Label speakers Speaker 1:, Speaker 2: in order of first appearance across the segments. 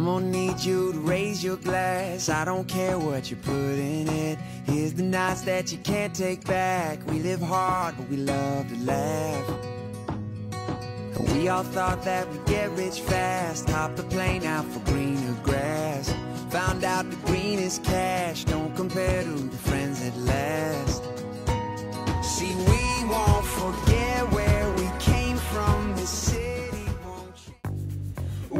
Speaker 1: I'm gonna need you to raise your glass. I don't care what you put in it. Here's the nights that you can't take back. We live hard, but we love to laugh. And we all thought that we'd get rich fast. Hop the plane out for greener grass. Found out the green is cash don't compare to the friends that last. See, we won't forget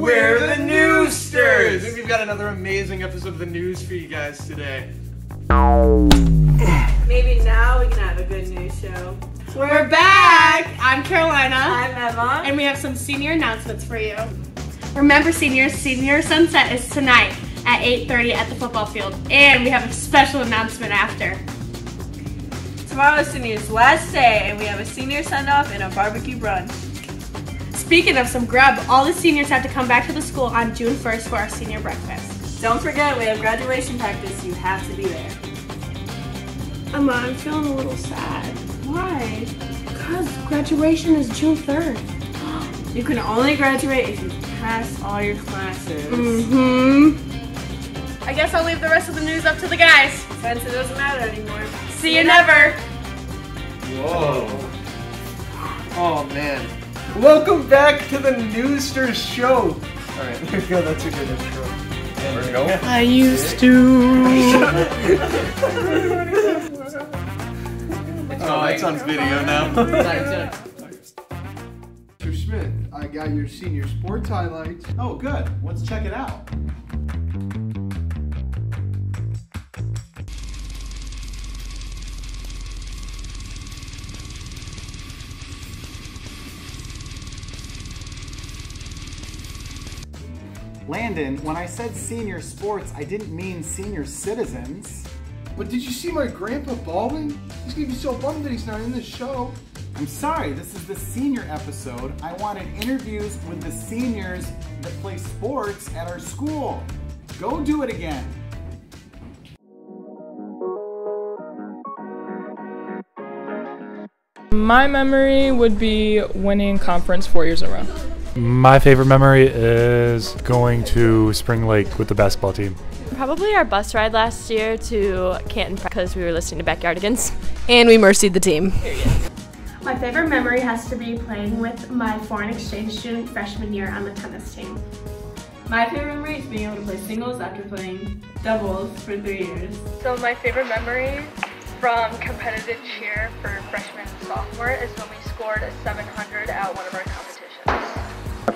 Speaker 2: We're the Newsters! And we've got another amazing episode of the news for you guys today.
Speaker 3: Maybe now we can have a good news show.
Speaker 4: We're back! I'm Carolina.
Speaker 3: I'm Emma.
Speaker 4: And we have some senior announcements for you. Remember seniors, senior sunset is tonight at 8.30 at the football field. And we have a special announcement after.
Speaker 3: Tomorrow Tomorrow's senior's last day, and we have a senior send off and a barbecue brunch.
Speaker 4: Speaking of some grub, all the seniors have to come back to the school on June 1st for our senior breakfast.
Speaker 3: Don't forget, we have graduation practice. You have to be there.
Speaker 4: Emma, I'm feeling a little sad.
Speaker 3: Why?
Speaker 4: Because graduation is June 3rd.
Speaker 3: You can only graduate if you pass all your classes.
Speaker 4: Mm-hmm. I guess I'll leave the rest of the news up to the guys.
Speaker 3: Since it doesn't matter anymore.
Speaker 4: See you never.
Speaker 2: Whoa. Oh man. Welcome back to the Newsters show. Alright, there you go, that's a good intro. There we go.
Speaker 4: I used to.
Speaker 2: Oh, that's on video now.
Speaker 5: Mr. Smith, I got your senior sports highlights.
Speaker 6: Oh, good. Let's check it out. Landon, when I said senior sports, I didn't mean senior citizens.
Speaker 5: But did you see my grandpa balding? He's gonna be so bummed that he's not in this show.
Speaker 6: I'm sorry, this is the senior episode. I wanted interviews with the seniors that play sports at our school. Go do it again.
Speaker 7: My memory would be winning conference four years in a row.
Speaker 8: My favorite memory is going to Spring Lake with the basketball team.
Speaker 9: Probably our bus ride last year to Canton because we were listening to Backyardigans. And we mercied the team.
Speaker 4: My favorite memory has to be playing with my foreign exchange student freshman year on the tennis team.
Speaker 3: My favorite memory is being able to play singles after playing doubles for three years.
Speaker 10: So my favorite memory from competitive cheer for freshman and sophomore is when we scored a 700 at one of our competitions.
Speaker 11: My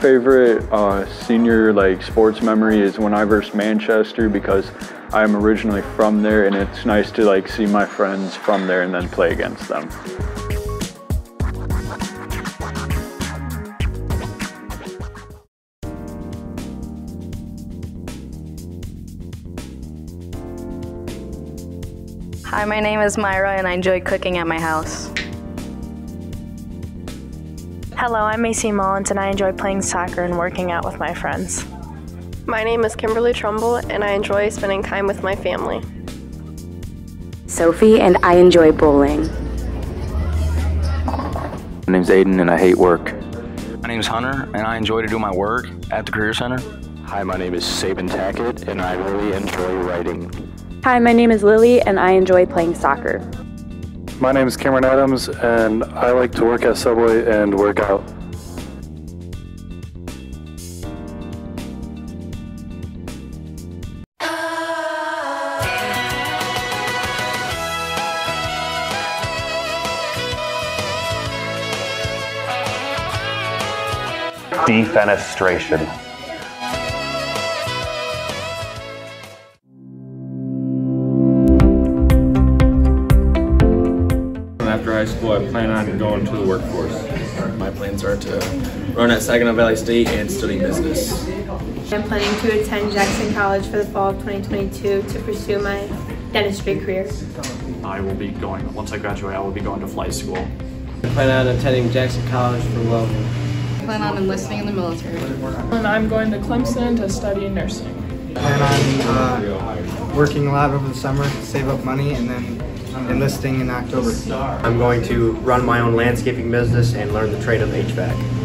Speaker 11: favorite uh, senior like sports memory is when I versed Manchester because I am originally from there and it's nice to like see my friends from there and then play against them.
Speaker 12: Hi, my name is Myra and I enjoy cooking at my house.
Speaker 13: Hello, I'm Macy Mullins and I enjoy playing soccer and working out with my friends.
Speaker 14: My name is Kimberly Trumbull and I enjoy spending time with my family.
Speaker 15: Sophie and I enjoy bowling.
Speaker 16: My name's Aiden and I hate work. My name's Hunter and I enjoy to do my work at the Career Center.
Speaker 17: Hi, my name is Saban Tackett and I really enjoy writing.
Speaker 15: Hi, my name is Lily and I enjoy playing soccer.
Speaker 8: My name is Cameron Adams and I like to work at Subway and work out.
Speaker 18: Defenestration.
Speaker 19: After high school, I plan on going to the workforce.
Speaker 20: My plans are to run at Saginaw Valley State and study business.
Speaker 21: I'm planning to attend Jackson College for the fall of 2022 to pursue my dentistry career.
Speaker 22: I will be going, once I graduate, I will be going to flight school.
Speaker 23: I plan on attending Jackson College for welding.
Speaker 24: I plan on enlisting in the military.
Speaker 7: And I'm going to Clemson to study nursing.
Speaker 25: I plan on uh, working a lot over the summer, to save up money, and then enlisting in October.
Speaker 26: I'm going to run my own landscaping business and learn the trade of HVAC.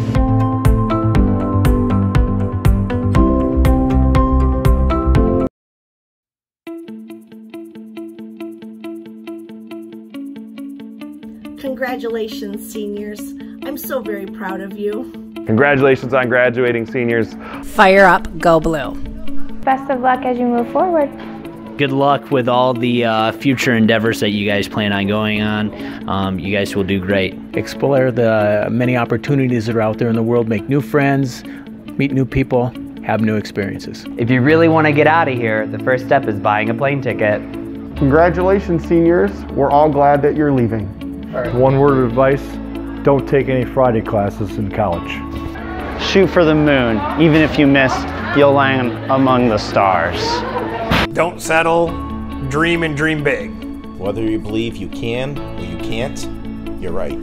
Speaker 27: Congratulations, seniors. I'm so very proud of you.
Speaker 28: Congratulations on graduating, seniors.
Speaker 29: Fire up, go blue.
Speaker 30: Best of luck as you move forward.
Speaker 31: Good luck with all the uh, future endeavors that you guys plan on going on. Um, you guys will do great.
Speaker 16: Explore the many opportunities that are out there in the world, make new friends, meet new people, have new experiences.
Speaker 32: If you really want to get out of here, the first step is buying a plane ticket.
Speaker 18: Congratulations, seniors. We're all glad that you're leaving.
Speaker 33: One word of advice don't take any Friday classes in college.
Speaker 12: Shoot for the moon. Even if you miss, you'll land among the stars.
Speaker 34: Don't settle, dream and dream big.
Speaker 35: Whether you believe you can or you can't, you're right.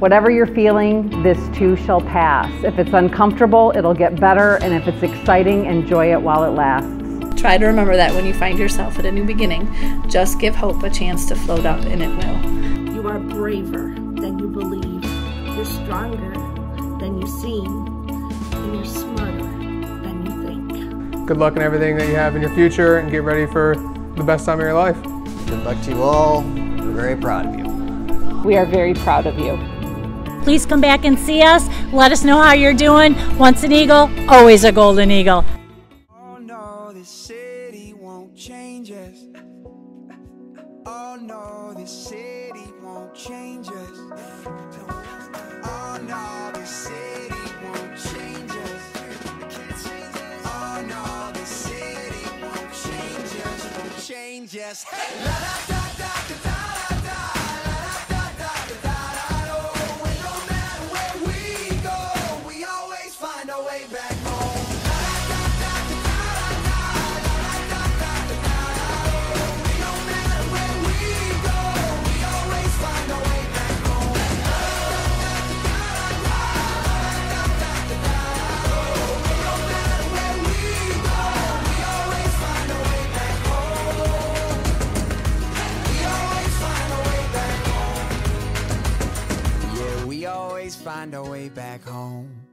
Speaker 36: Whatever you're feeling, this too shall pass. If it's uncomfortable, it'll get better, and if it's exciting, enjoy it while it lasts.
Speaker 37: Try to remember that when you find yourself at a new beginning, just give hope a chance to float up, and it will.
Speaker 27: You are braver than you believe. You're stronger than you seem. And you're smarter than you think.
Speaker 38: Good luck in everything that you have in your future and get ready for the best time of your life.
Speaker 39: Good luck to you all. We're very proud of you.
Speaker 36: We are very proud of you.
Speaker 40: Please come back and see us. Let us know how you're doing. Once an eagle, always a golden eagle.
Speaker 1: Oh no, this city won't change us. Oh no, this city won't change us. Oh no, this city won't change us. Us. Hey, la way back home.